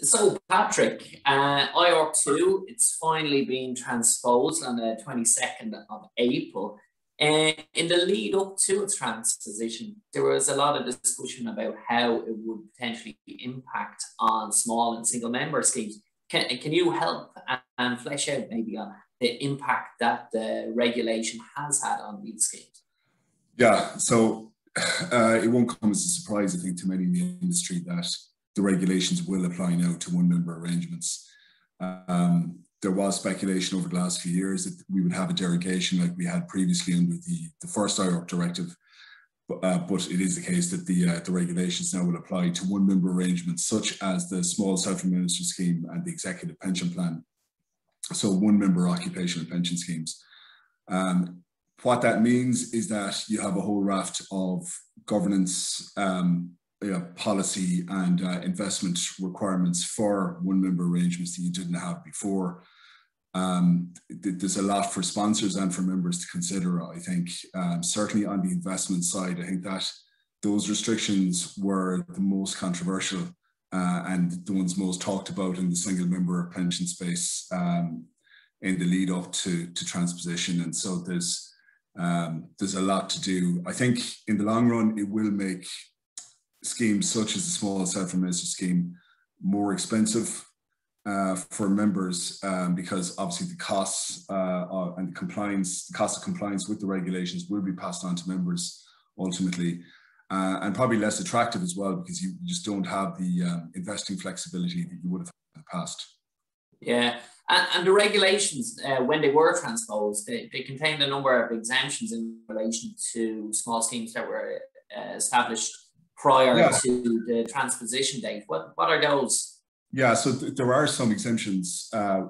So, Patrick, uh, IORP2, it's finally been transposed on the 22nd of April. Uh, in the lead up to its transposition, there was a lot of discussion about how it would potentially impact on small and single member schemes. Can, can you help and flesh out maybe on the impact that the regulation has had on these schemes? Yeah, so uh, it won't come as a surprise, I think, to many in the industry that the regulations will apply now to one member arrangements. Um, there was speculation over the last few years that we would have a derogation like we had previously under the, the first IORP directive. But, uh, but it is the case that the, uh, the regulations now will apply to one member arrangements, such as the small self-administered scheme and the executive pension plan. So one member occupational pension schemes. Um, what that means is that you have a whole raft of governance um, uh, policy and uh, investment requirements for one member arrangements that you didn't have before. Um, th there's a lot for sponsors and for members to consider, I think. Um, certainly on the investment side, I think that those restrictions were the most controversial uh, and the ones most talked about in the single member pension space um, in the lead up to, to transposition. And so there's um, there's a lot to do. I think in the long run, it will make schemes such as the small self-administered scheme more expensive uh, for members um, because obviously the costs uh, and the compliance, the cost of compliance with the regulations will be passed on to members ultimately. Uh, and probably less attractive as well because you just don't have the um, investing flexibility that you would have in the past. Yeah, and, and the regulations, uh, when they were transposed, they, they contained a number of exemptions in relation to small schemes that were uh, established prior yeah. to the transposition date. What, what are those? Yeah, so th there are some exemptions uh,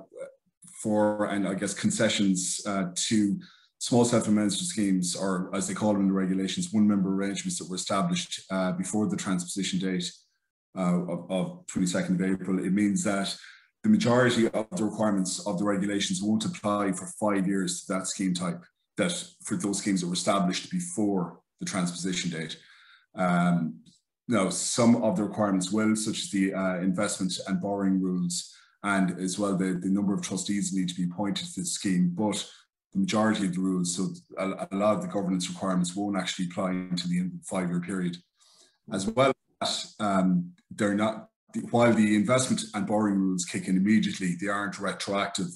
for, and I guess concessions uh, to small self-administered schemes, or as they call them in the regulations, one-member arrangements that were established uh, before the transposition date uh, of, of 22nd of April. It means that the majority of the requirements of the regulations won't apply for five years to that scheme type, that for those schemes that were established before the transposition date. Um, no, some of the requirements will, such as the uh, investment and borrowing rules, and as well the, the number of trustees need to be appointed to the scheme. But the majority of the rules, so a, a lot of the governance requirements won't actually apply until the end of the five-year period. As well as um, they're not, while the investment and borrowing rules kick in immediately, they aren't retroactive.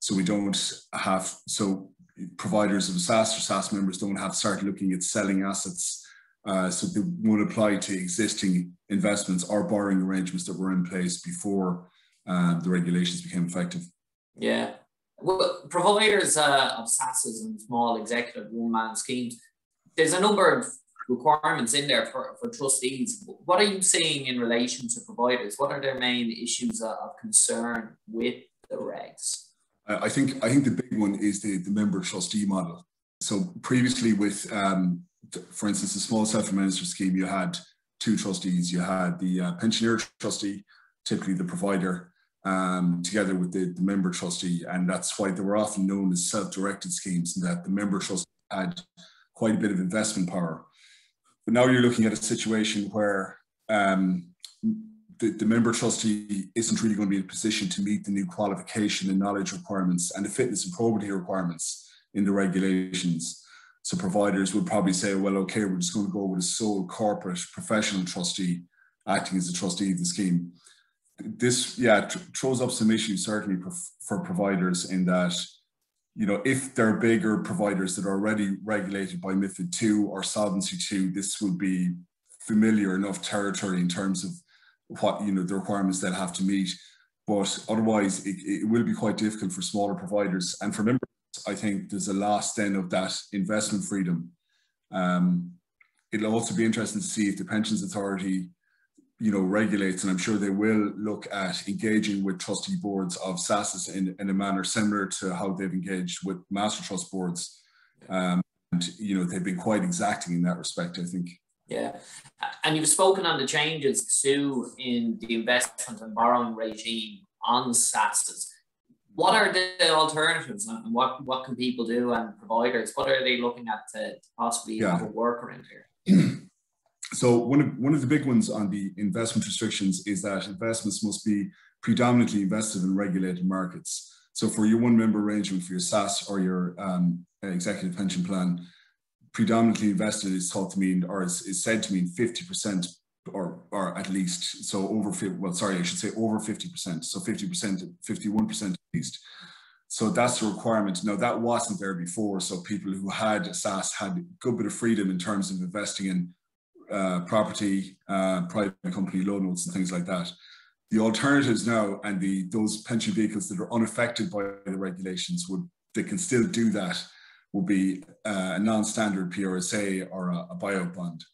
So we don't have, so providers of SSAS or SSAS members don't have to start looking at selling assets uh, so they would apply to existing investments or borrowing arrangements that were in place before um, the regulations became effective. Yeah. Well, providers uh, of SSASs and small executive one-man schemes, there's a number of requirements in there for, for trustees. What are you seeing in relation to providers? What are their main issues of concern with the regs? I think I think the big one is the, the member trustee model. So previously with um, for instance, the small self-administered scheme, you had two trustees. You had the uh, pensioner trustee, typically the provider, um, together with the, the, member trustee. And that's why they were often known as self-directed schemes, and that the member trustee had quite a bit of investment power. But now you're looking at a situation where um, the, the, member trustee isn't really going to be in a position to meet the new qualification and knowledge requirements and the fitness and probity requirements in the regulations. So providers would probably say, well, okay, we're just going to go with a sole corporate professional trustee acting as a trustee of the scheme. This, yeah, throws up some issues certainly for providers in that, you know, if they're bigger providers that are already regulated by MIFID II or Solvency II, this would be familiar enough territory in terms of what, you know, the requirements they'll have to meet. But otherwise, it, it will be quite difficult for smaller providers. And for members I think there's a loss then of that investment freedom. Um, it'll also be interesting to see if the Pensions Authority, you know, regulates, and I'm sure they will look at engaging with trustee boards of SSASs in, in a manner similar to how they've engaged with master trust boards. Um, and, you know, they've been quite exacting in that respect, I think. Yeah. And you've spoken on the changes too in the investment and borrowing regime on SSASs what are the alternatives and what, what can people do and providers? What are they looking at to possibly yeah. have a workaround here? so one of one of the big ones on the investment restrictions is that investments must be predominantly invested in regulated markets. So for your one member arrangement for your SSAS or your um, executive pension plan, predominantly invested is thought to mean or is, is said to mean 50% or or at least so over well sorry I should say over 50% so 50% 51% at least. So that's the requirement. Now that wasn't there before so people who had SSAS had a good bit of freedom in terms of investing in uh, property uh, private company loan notes and things like that. The alternatives now and the those pension vehicles that are unaffected by the regulations would they can still do that will be uh, a non-standard PRSA or a, a buyout bond.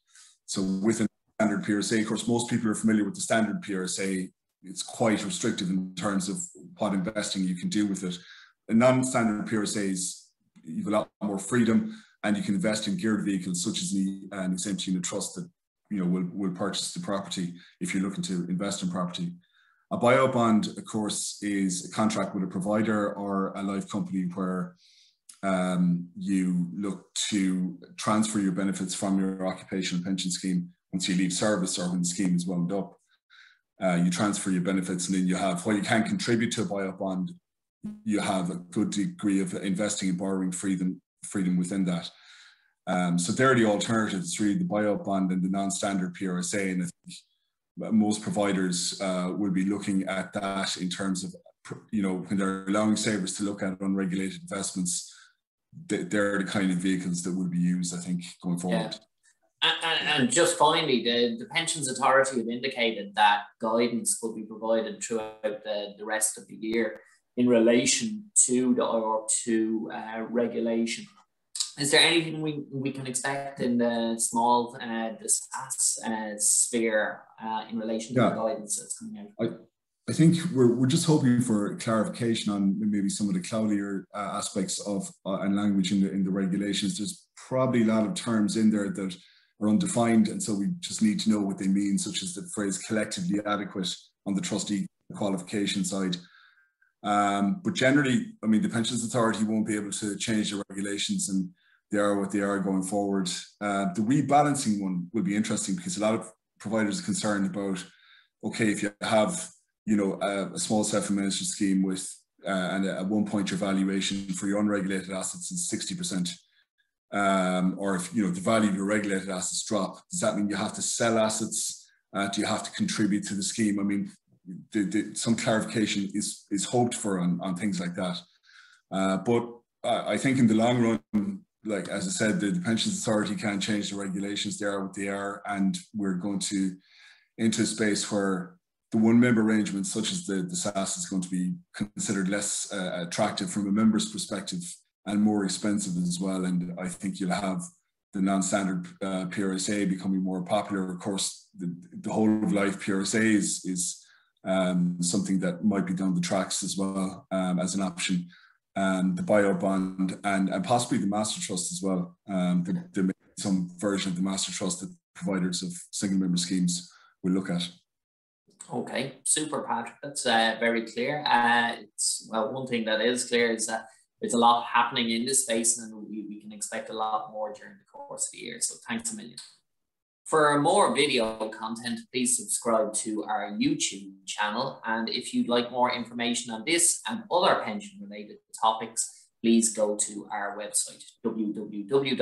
So with a standard PRSA. Of course, most people are familiar with the standard PRSA. It's quite restrictive in terms of what investing you can do with it. A non-standard PRSAs, you've a lot more freedom and you can invest in geared vehicles such as the, an exempt unit trust that you know will, will purchase the property if you're looking to invest in property. A buyout bond, of course, is a contract with a provider or a life company where um, you look to transfer your benefits from your occupational pension scheme once you leave service or when the scheme is wound up. Uh, you transfer your benefits and then you have, while you can contribute to a buyout bond, you have a good degree of investing and borrowing freedom, freedom within that. Um, so there are the alternatives, really the buyout bond and the non-standard PRSA. And I think most providers uh, will be looking at that in terms of, you know, when they're allowing savers to look at unregulated investments, they're the kind of vehicles that will be used, I think, going forward. Yeah. And, and, just finally, the, the Pensions Authority have indicated that guidance will be provided throughout the, the rest of the year in relation to the IORP2 uh, regulation. Is there anything we, we can expect in the small, uh, the SSAS uh, sphere uh, in relation yeah. to the guidance that's coming out? I, I think we're, we're just hoping for clarification on maybe some of the cloudier uh, aspects of uh, and language in the in the regulations. There's probably a lot of terms in there that are undefined. And so we just need to know what they mean, such as the phrase collectively adequate on the trustee qualification side. Um, but generally, I mean, the Pensions Authority won't be able to change the regulations and they are what they are going forward. Uh, the rebalancing one will be interesting because a lot of providers are concerned about, okay, if you have, you know, a, a small self-administered scheme with uh, and at one point your valuation for your unregulated assets is 60%, um, or if you know the value of your regulated assets drop, does that mean you have to sell assets? Uh, do you have to contribute to the scheme? I mean, the, the, some clarification is is hoped for on, on things like that. Uh, but I think in the long run, like as I said, the, the Pensions Authority can't change the regulations. They are what they are, and we're going to into a space where the one member arrangement, such as the, the SSAS, is going to be considered less uh, attractive from a member's perspective and more expensive as well. And I think you'll have the non-standard uh, PRSA becoming more popular. Of course, the, the whole of life PRSA is, is um, something that might be down the tracks as well um, as an option. And the buyout bond and, and possibly the master trust as well. Um, may be some version of the master trust that providers of single member schemes will look at. Okay, super, Patrick. That's uh, very clear. Uh, it's well, one thing that is clear is that there's a lot happening in this space and we, we can expect a lot more during the course of the year. So thanks a million. For more video content, please subscribe to our YouTube channel. And if you'd like more information on this and other pension related topics, please go to our website, www.mhc.ie.